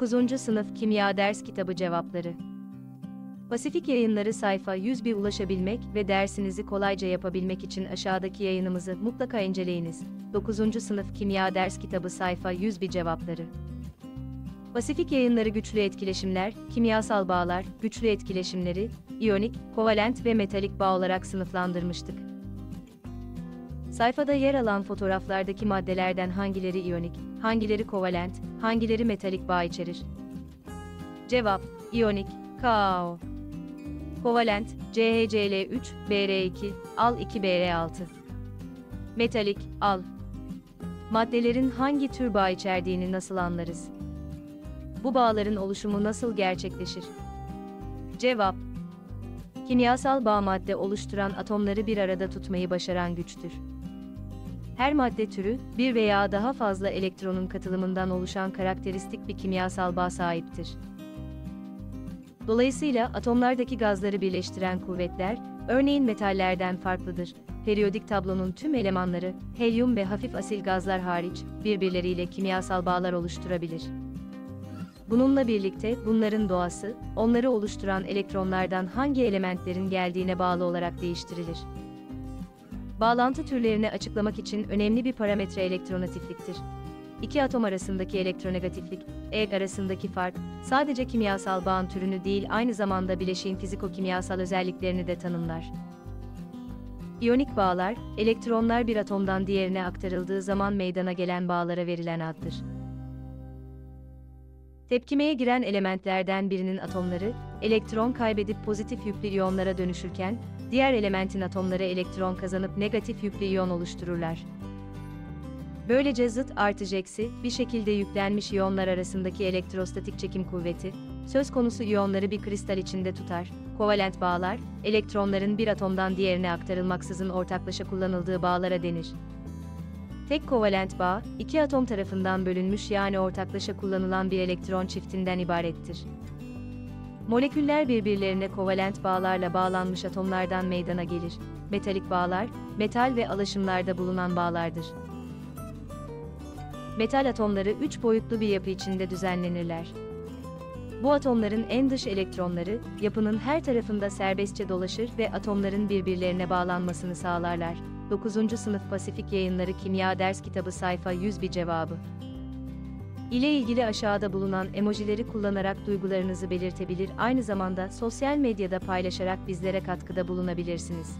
9. Sınıf Kimya Ders Kitabı Cevapları Pasifik Yayınları sayfa 101 ulaşabilmek ve dersinizi kolayca yapabilmek için aşağıdaki yayınımızı mutlaka inceleyiniz. 9. Sınıf Kimya Ders Kitabı sayfa 101 cevapları. Pasifik Yayınları güçlü etkileşimler, kimyasal bağlar, güçlü etkileşimleri, iyonik, kovalent ve metalik bağ olarak sınıflandırmıştık. Sayfada yer alan fotoğraflardaki maddelerden hangileri iyonik, hangileri kovalent, hangileri metalik bağ içerir? Cevap: İyonik, KO. Kovalent, CHCl3, Br2, Al2 Br6. Metalik, Al. Maddelerin hangi tür bağ içerdiğini nasıl anlarız? Bu bağların oluşumu nasıl gerçekleşir? Cevap: Kimyasal bağ madde oluşturan atomları bir arada tutmayı başaran güçtür. Her madde türü, bir veya daha fazla elektronun katılımından oluşan karakteristik bir kimyasal bağ sahiptir. Dolayısıyla atomlardaki gazları birleştiren kuvvetler, örneğin metallerden farklıdır. Periyodik tablonun tüm elemanları, helyum ve hafif asil gazlar hariç, birbirleriyle kimyasal bağlar oluşturabilir. Bununla birlikte bunların doğası, onları oluşturan elektronlardan hangi elementlerin geldiğine bağlı olarak değiştirilir. Bağlantı türlerini açıklamak için önemli bir parametre elektronegatifliktir. İki atom arasındaki elektronegatiflik, E arasındaki fark, sadece kimyasal bağın türünü değil aynı zamanda bileşiğin fiziko-kimyasal özelliklerini de tanımlar. İyonik bağlar, elektronlar bir atomdan diğerine aktarıldığı zaman meydana gelen bağlara verilen addır. Tepkimeye giren elementlerden birinin atomları, elektron kaybedip pozitif yüklü iyonlara dönüşürken, diğer elementin atomları elektron kazanıp negatif yüklü iyon oluştururlar. Böylece zıt artı eksi bir şekilde yüklenmiş iyonlar arasındaki elektrostatik çekim kuvveti, söz konusu iyonları bir kristal içinde tutar. Kovalent bağlar, elektronların bir atomdan diğerine aktarılmaksızın ortaklaşa kullanıldığı bağlara denir. Tek kovalent bağ, iki atom tarafından bölünmüş yani ortaklaşa kullanılan bir elektron çiftinden ibarettir. Moleküller birbirlerine kovalent bağlarla bağlanmış atomlardan meydana gelir. Metalik bağlar, metal ve alaşımlarda bulunan bağlardır. Metal atomları üç boyutlu bir yapı içinde düzenlenirler. Bu atomların en dış elektronları, yapının her tarafında serbestçe dolaşır ve atomların birbirlerine bağlanmasını sağlarlar. 9. Sınıf Pasifik Yayınları Kimya Ders Kitabı sayfa 101 cevabı. ile ilgili aşağıda bulunan emojileri kullanarak duygularınızı belirtebilir, aynı zamanda sosyal medyada paylaşarak bizlere katkıda bulunabilirsiniz.